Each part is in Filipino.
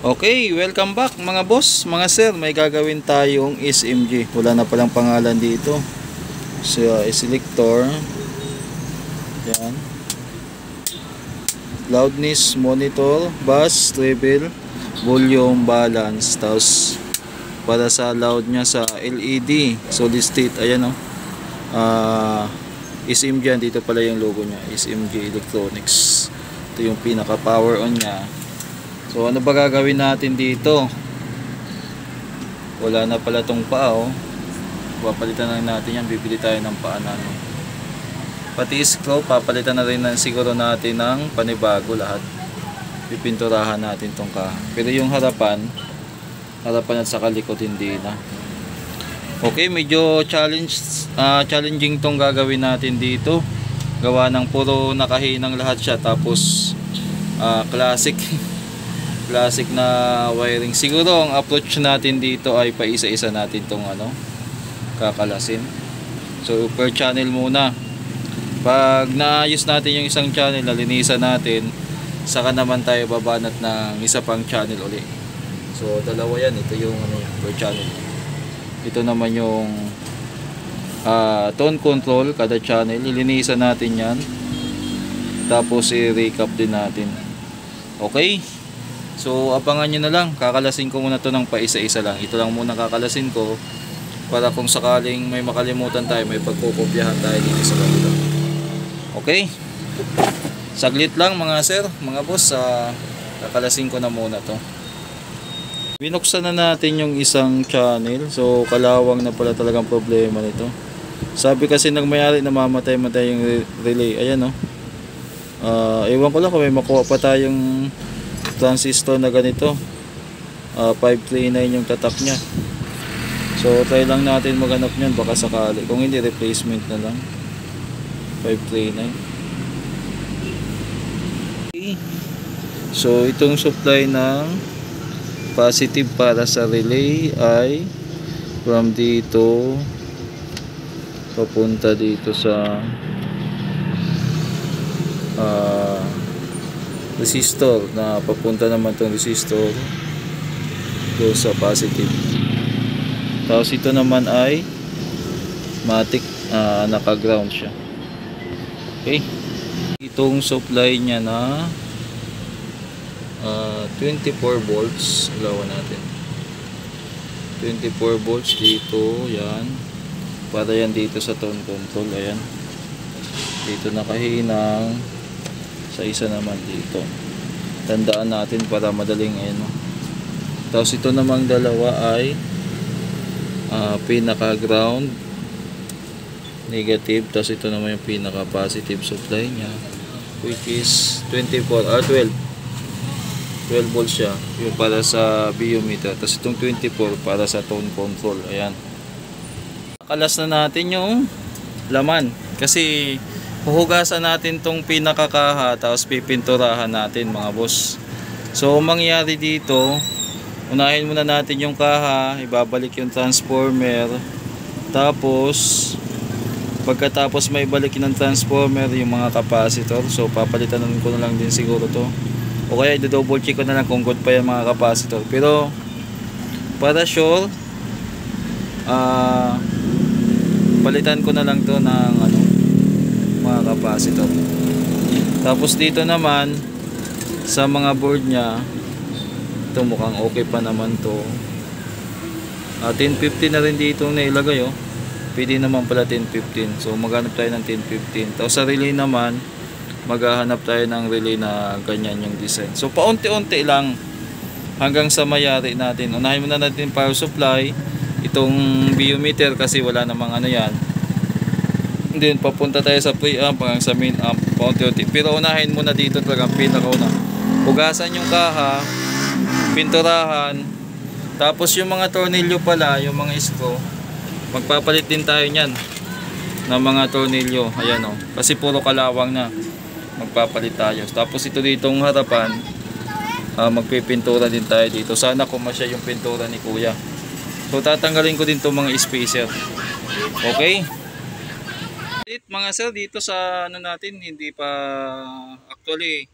Okay, welcome back mga boss, mga sir. May gagawin tayong SMG. Wala na palang pangalan dito. So, uh, selector. Yan. Loudness, monitor, bass, treble, volume, balance. Tapos, para sa loud niya sa LED, solid state. Ayan o. Oh. Uh, SMG yan. Dito pala yung logo niya. SMG Electronics. Ito yung pinaka power on niya So ano ba gagawin natin dito? Wala na pala tong paa oh. Papalitan lang natin yan. Bibili tayo ng paa na ano. Pati screw, papalitan na rin na siguro natin ng panibago lahat. Pipinturahan natin tong ka. Pero yung harapan, harapan at saka likod hindi na. Okay, medyo challenge, uh, challenging tong gagawin natin dito. Gawa ng puro nakahinang lahat siya. Tapos, uh, classic. classic na wiring. Siguro ang approach natin dito ay paisa-isa natin tong ano kakalasin. So per channel muna. Pag naayos natin yung isang channel nalinisan natin saka naman tayo babanat ng isa pang channel uli. So dalawa yan. Ito yung ano per channel. Ito naman yung uh, tone control. Kada channel ilinisan natin yan. Tapos i-recap din natin. Okay So abangan nyo na lang, kakalasin ko muna to ng paisa-isa lang. Ito lang muna kakalasin ko para kung sakaling may makalimutan tayo, may pagkukopyahan tayo dito sa ganito. Okay? Saglit lang mga sir, mga boss, uh, kakalasin ko na muna to. Binuksan na natin yung isang channel. So kalawang na pala talagang problema nito. Sabi kasi ng mayari na mamatay-matay yung relay. Ayan oh. Uh, ewan ko lang kung may makuha pa tayong transistor na ganito. Uh, ah, 539 yung tatak nya so try lang natin maghanap nyan baka sakali. Kung hindi replacement na lang. 539 okay. so itong supply ng positive para sa relay ay from dito papunta dito sa uh, resistor na papunta naman tong resistor go sa positive. Tapos ito naman ay matic uh, naka ground siya. Okay. Itong supply niya na uh, ah, 24 volts lawan natin. 24 volts dito yan. Para yan dito sa tone control ayan. Dito nakahinang sa isa naman dito. Tandaan natin para madaling ano tapos ito namang dalawa ay uh, pinaka ground negative. Tapos ito naman yung pinaka positive supply nya which is 24 or 12 12 volts siya yung para sa biometer. Tapos itong 24 para sa tone control. Ayan. Kalas na natin yung laman. Kasi huhugasan natin tong pinakakaha tapos pipinturahan natin mga boss. So mangyari dito unahin muna natin yung kaha ibabalik yung transformer. Tapos pagkatapos may balik ng transformer yung mga capacitor. So papalitan ko na lang din siguro to. O kaya i-double check ko na lang kung good pa yung mga capacitor. Pero para sure uh, palitan ko na lang to ng ano mga capacitor tapos dito naman sa mga board nya ito mukhang okay pa naman to. Uh, 1050 na rin dito nailagay oh. Pwede naman pala 1015 so maghanap tayo ng 1015 tapos sa relay naman maghahanap tayo ng relay na ganyan yung design. So paunti-unti lang hanggang sa mayari natin. Unahin muna natin power supply itong biometer kasi wala namang ano yan din papunta tayo sa pre-amp hanggang sa main amp paunti-unti pero unahin muna dito talaga pinakauna. Hugasan yung kaha pinturahan. Tapos yung mga tornilyo pala yung mga screw magpapalit din tayo nyan ng mga tornilyo. Ayan o oh. kasi puro kalawang na magpapalit tayo. Tapos ito ditong harapan uh, magpipintura din tayo dito. Sana kumasya yung pintura ni kuya. So tatanggalin ko din itong mga spacer. Okay it mga sir dito sa ano natin hindi pa actually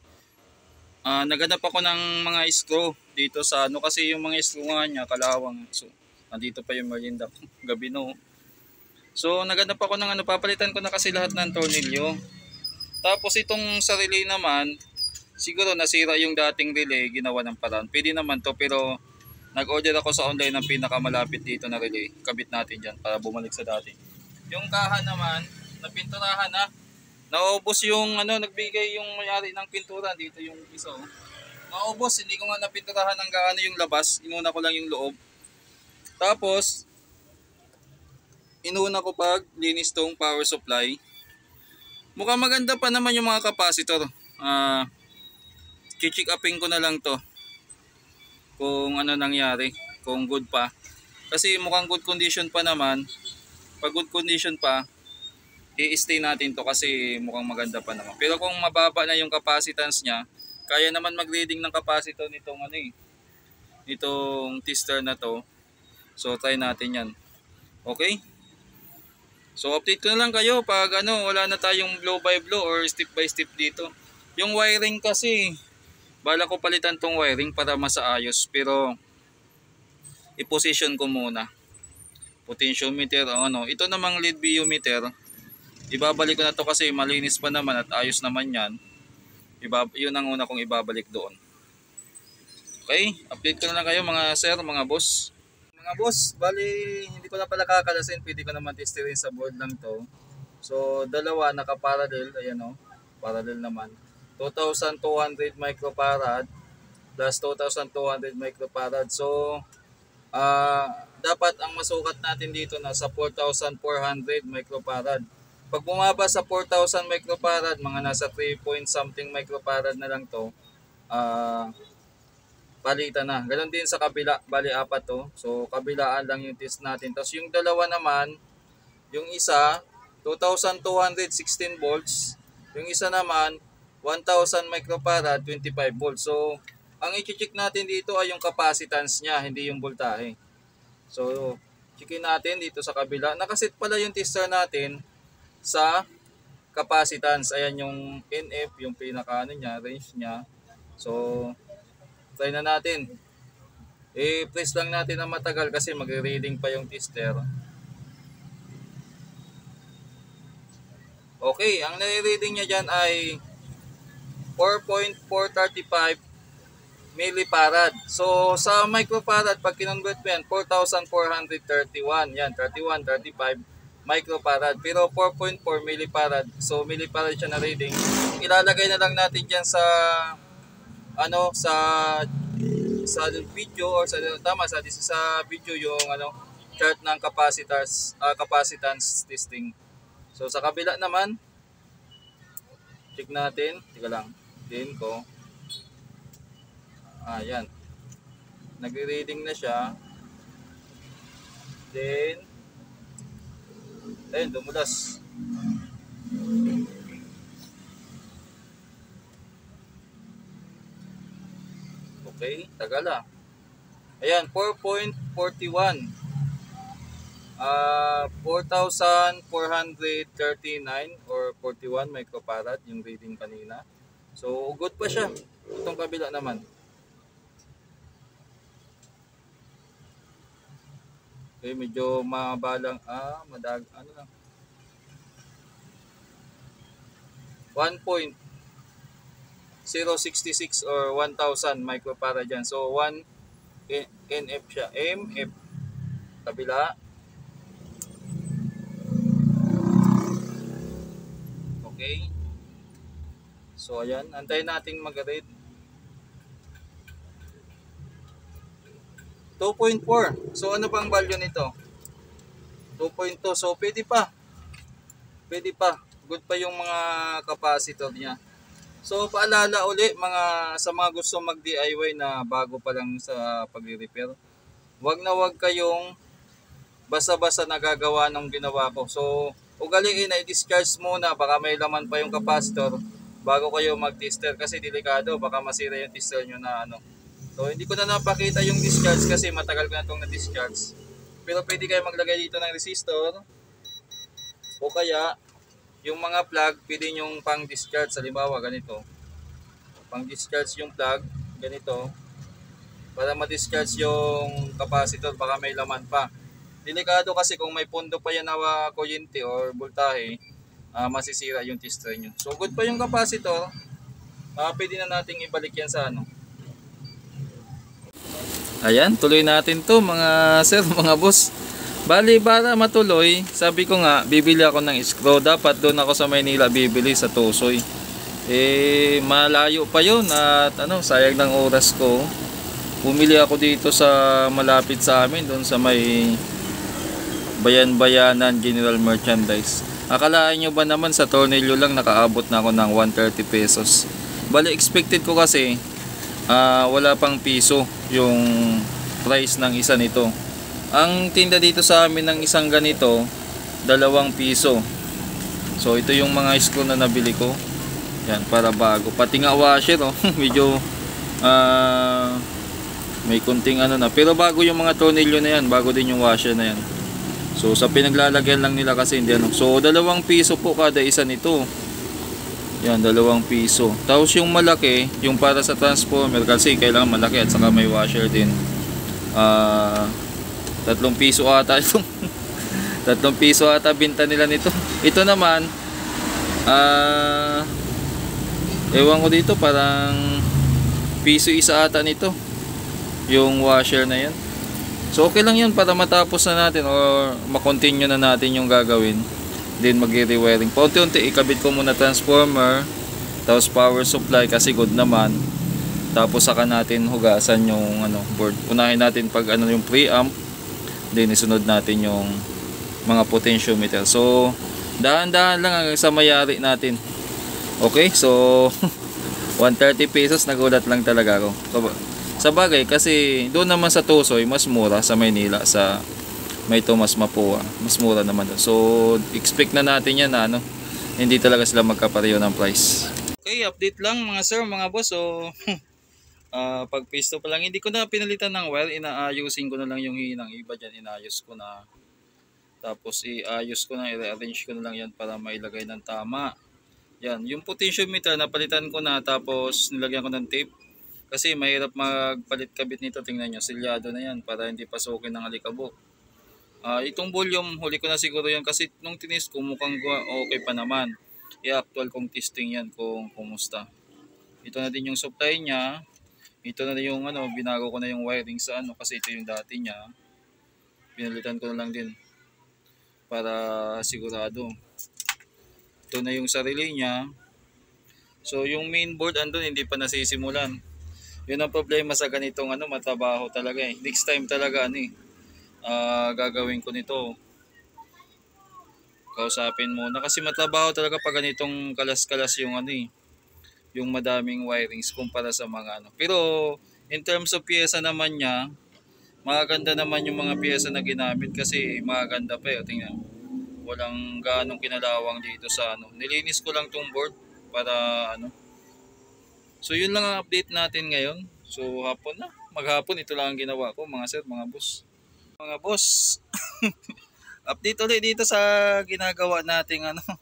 uh, naganap ako ng mga screw dito sa ano kasi yung mga islungan niya kalawang so nandito pa yung merienda gabi no? So naghanap ako ng ano papalitan ko na kasi lahat ng tornilyo. Tapos itong sa relay naman siguro nasira yung dating relay ginawa ng paraan. Pwede naman to pero nag-order ako sa online ng pinakamalapit dito na relay. Kabit natin dyan para bumalik sa dati. Yung kaha naman napinturahan na naubos yung ano nagbigay yung mayari ng pintura dito yung isa oh. naubos hindi ko nga napinturahan ng gaano yung labas inuna ko lang yung loob. Tapos inuna ko pag linis tong power supply. Mukhang maganda pa naman yung mga capacitor. Ah uh, upin ko na lang to. Kung ano nangyari kung good pa. Kasi mukhang good condition pa naman. Pag good condition pa i-stay natin to kasi mukhang maganda pa naman. Pero kung mababa na yung capacitance niya, kaya naman mag-reading ng capacitor nitong ano eh, nitong tester na to. So try natin yan. Okay? So update ko na lang kayo pag ano, wala na tayong blow by blow or step by step dito. Yung wiring kasi, bala ko palitan tong wiring para masaayos pero i-position ko muna. Potentiometer, ano, ito namang lead biometer ibabalik ko na to kasi malinis pa naman at ayos naman yan. Ibab yun ang una kong ibabalik doon. Okay update ko na lang kayo mga sir mga boss. Mga boss bali hindi ko na pala kakalasin. Pwede ko naman testerin sa board lang to. So dalawa naka parallel ayan o oh, parallel naman. 2200 microfarad plus 2200 microfarad. So uh, dapat ang masukat natin dito nasa 4400 microfarad pag bumaba sa 4,000 microfarad, mga nasa 3 point something microfarad na lang to, uh, palitan na. Ganon din sa kabila, bali apat to. So kabilaan lang yung test natin. Tapos yung dalawa naman, yung isa 2,216 volts, yung isa naman 1,000 microfarad, 25 volts. So ang i-check natin dito ay yung capacitance niya, hindi yung voltahe. So checkin natin dito sa kabila. Nakasit pala yung tester natin sa capacitance. Ayan yung NF, yung pinaka ano niya, range niya. So, try na natin. I-press lang natin na matagal kasi magre-reading pa yung tester. Okay, ang nare-reading niya dyan ay 4.435 millifarad. So, sa microfarad, pag kinonvert mo yan, 4,431. Yan, 31, 35 microfarad. Pero 4.4 millifarad. So millifarad siya na reading. Ilalagay na lang natin diyan sa ano sa sa video or sa tama sa sa video yung ano chart ng capacitors uh, capacitance testing. So sa kabila naman check natin, tika lang. Din ko. Ayan. Nagre-reading na siya. Then Ayun, dumulas. Okay, tagal ah. Ayan, 4.41. Uh, 4,439 or 41 microfarad yung reading kanina. So, good pa siya. Itong kabila naman. Okay, medyo mabalang, ah, madag, ano lang. 1.066 or 1,000 microfarad dyan. So, 1 NF siya. MF. Kabila. Okay. So, ayan. Antayin natin mag-read. 2.4. So ano bang value nito? 2.2. So pwede pa. Pwede pa. Good pa yung mga capacitor niya. So paalala uli mga sa mga gusto mag DIY na bago pa lang sa pagre-repair. Huwag na huwag kayong basa-basa nagagawa ng ginawa ko. So ugaliin na i-discharge muna baka may laman pa yung capacitor bago kayo mag-tester kasi delikado baka masira yung tester nyo na ano So hindi ko na napakita yung discharge kasi matagal ko na itong na-discharge. Pero pwede kayo maglagay dito ng resistor o kaya yung mga plug pwede yung pang discharge. Halimbawa ganito. Pang discharge yung plug ganito. para ma-discharge yung capacitor baka may laman pa. Delikado kasi kung may pondo pa yan na kuryente or voltahe, uh, masisira yung tester nyo. So good pa yung capacitor, uh, pwede na nating ibalik yan sa ano. Ayan, tuloy natin to mga sir, mga boss. Bali, para matuloy, sabi ko nga, bibili ako ng screw. Dapat doon ako sa Maynila bibili sa Tusoy. Eh, malayo pa yon at ano, sayang ng oras ko. Bumili ako dito sa malapit sa amin, doon sa may Bayan-Bayanan General Merchandise. Akalaan nyo ba naman sa tornilyo lang nakaabot na ako ng 130 pesos. Bali, expected ko kasi uh, wala pang piso yung price ng isa nito. Ang tinda dito sa amin ng isang ganito, dalawang piso. So ito yung mga screw na nabili ko. Yan, para bago. Pati nga washer, oh, medyo uh, may kunting ano na. Pero bago yung mga tornilyo na yan, bago din yung washer na yan. So sa pinaglalagyan lang nila kasi hindi ano. So dalawang piso po kada isa nito. Yan, dalawang piso. Tapos yung malaki, yung para sa transformer kasi kailangan malaki at saka may washer din. Ah... Uh, Tatlong piso ata itong tatlong piso ata binta nila nito. Ito naman ah uh, ewan ko dito parang piso isa ata nito yung washer na yan. So okay lang yun para matapos na natin or makontinue na natin yung gagawin. Then magre-rewiring. Paunti-unti ikabit ko muna transformer tapos power supply kasi good naman. Tapos saka natin hugasan yung ano board. Unahin natin pag ano yung preamp Then isunod natin yung mga potentiometer. So dahan-dahan lang hanggang sa mayari natin. Okay, so 130 pesos nagulat lang talaga ako. Sa bagay kasi doon naman sa Tusoy mas mura sa Maynila sa may Tomas Mapua. Mas mura naman doon. So expect na natin yan na ano, hindi talaga sila magkapareho ng price. Okay, update lang mga sir, mga boss. So uh, pag pisto pa lang hindi ko na pinalitan ng wire inaayusin ko na lang yung hinang iba dyan inayos ko na tapos iayos ko na i-arrange ko na lang yan para mailagay ng tama yan yung potentiometer napalitan ko na tapos nilagyan ko ng tape kasi mahirap magpalit kabit nito tingnan nyo silyado na yan para hindi pasukin ng alikabok uh, itong volume huli ko na siguro yan kasi nung tinis ko mukhang okay pa naman i-actual kong testing yan kung kumusta ito na din yung supply niya ito na yung ano, binago ko na yung wiring sa ano kasi ito yung dati niya. Pinalitan ko na lang din para sigurado. Ito na yung sarili niya. So yung main board andun hindi pa nasisimulan. Yun ang problema sa ganitong ano, matabaho talaga eh. Next time talaga ano eh. Uh, gagawin ko nito. Kausapin muna kasi matabaho talaga pag ganitong kalas-kalas yung ano eh yung madaming wirings kumpara sa mga ano. Pero in terms of pyesa naman niya, magaganda naman yung mga pyesa na ginamit kasi magaganda pa eh. Tingnan. Walang ganong kinalawang dito sa ano. Nilinis ko lang tong board para ano. So yun lang ang update natin ngayon. So hapon na. Maghapon ito lang ang ginawa ko mga sir, mga boss. Mga boss. update ulit dito sa ginagawa nating ano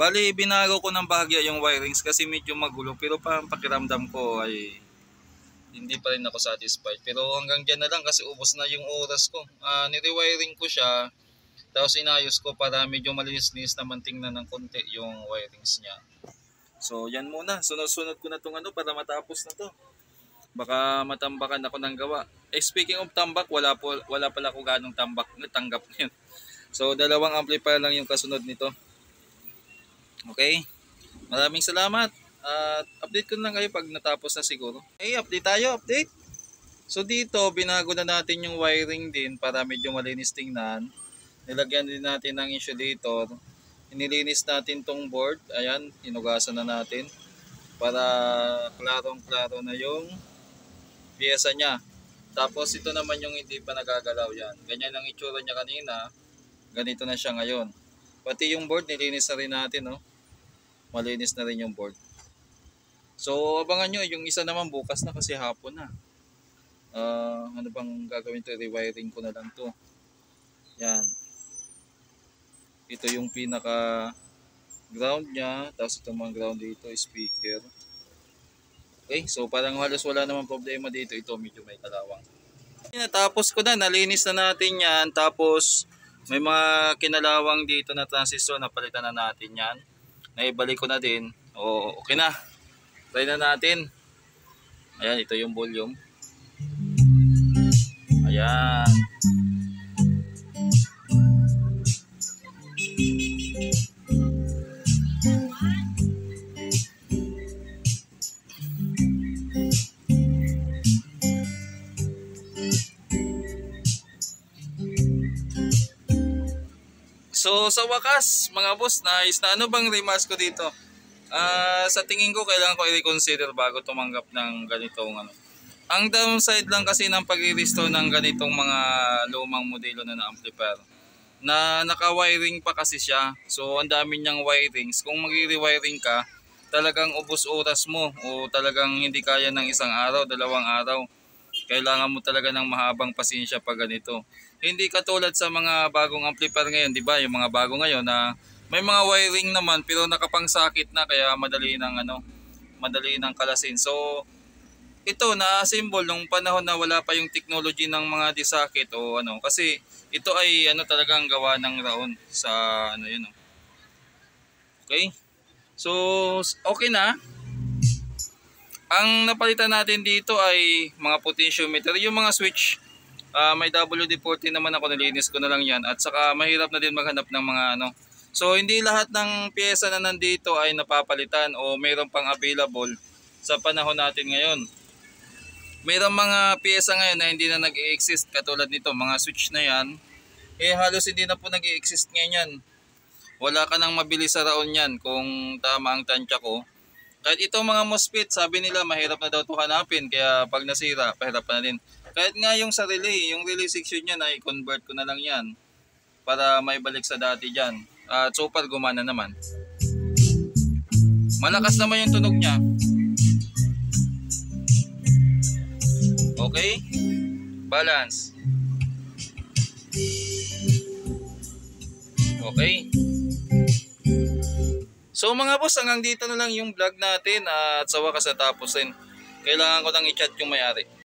Bali, binago ko ng bahagya yung wirings kasi medyo magulo. Pero parang pakiramdam ko ay hindi pa rin ako satisfied. Pero hanggang dyan na lang kasi ubos na yung oras ko. Uh, nirewiring ko siya. Tapos inayos ko para medyo malinis-linis naman tingnan ng konti yung wirings niya. So yan muna. Sunod-sunod ko na itong ano para matapos na to. Baka matambakan ako ng gawa. Eh, speaking of tambak, wala, po, wala pala ako ganong tambak. Natanggap yun. So dalawang amplifier lang yung kasunod nito. Okay? Maraming salamat. At uh, update ko lang kayo pag natapos na siguro. Okay, update tayo, update. So dito, binago na natin yung wiring din para medyo malinis tingnan. Nilagyan din natin ng insulator. Inilinis natin tong board. Ayan, inugasan na natin. Para klarong-klaro na yung pyesa niya. Tapos ito naman yung hindi pa nagagalaw yan. Ganyan ang itsura niya kanina. Ganito na siya ngayon. Pati yung board nilinis na rin natin. No? malinis na rin yung board. So, abangan nyo, yung isa naman bukas na kasi hapon na. Uh, ano bang gagawin to? Rewiring ko na lang to. Yan. Ito yung pinaka ground niya. Tapos itong mga ground dito, speaker. Okay, so parang halos wala namang problema dito. Ito medyo may kalawang. Natapos ko na, nalinis na natin yan. Tapos may mga kinalawang dito na transistor, napalitan na natin yan. Naibalik ko na din. O, okay na. Try na natin. Ayan, ito yung volume. Ayan. Sa wakas, mga boss, nice na ano bang remarks ko dito? Ah, sa tingin ko kailangan ko i-reconsider bago tumanggap ng ganitong ano. Ang downside lang kasi ng pag-restore ng ganitong mga lumang modelo na na amplifier na naka-wiring pa kasi siya. So ang dami niyang wirings. Kung magre-rewiring ka, talagang ubos oras mo o talagang hindi kaya ng isang araw, dalawang araw. Kailangan mo talaga ng mahabang pasensya pag ganito. Hindi katulad sa mga bagong amplifier ngayon, 'di ba? Yung mga bago ngayon na may mga wiring naman pero nakapangsakit na kaya madali nang ano, madali nang kalasin. So ito na symbol nung panahon na wala pa yung technology ng mga disakit o ano kasi ito ay ano talagang gawa ng raon sa ano yun oh. Okay? So okay na. Ang napalitan natin dito ay mga potentiometer, yung mga switch. Ah, may WD-40 naman ako nilinis ko na lang 'yan at saka mahirap na din maghanap ng mga ano. So hindi lahat ng piyesa na nandito ay napapalitan o mayroon pang available sa panahon natin ngayon. Mayroong mga piyesa ngayon na hindi na nag-exist katulad nito, mga switch na yan. Eh halos hindi na po nag-exist ngayon yan. Wala ka nang mabili sa raon yan kung tama ang tansya ko. Kahit itong mga MOSFET, sabi nila mahirap na daw ito hanapin kaya pag nasira, pahirap pa na din. Kahit nga yung sa relay, yung relay section niya na i-convert ko na lang yan para may balik sa dati dyan. At so far gumana naman. Malakas naman yung tunog niya. Okay? Balance. Okay? So mga boss, hanggang dito na lang yung vlog natin at sa wakas natapos din. Kailangan ko nang i-chat yung may-ari.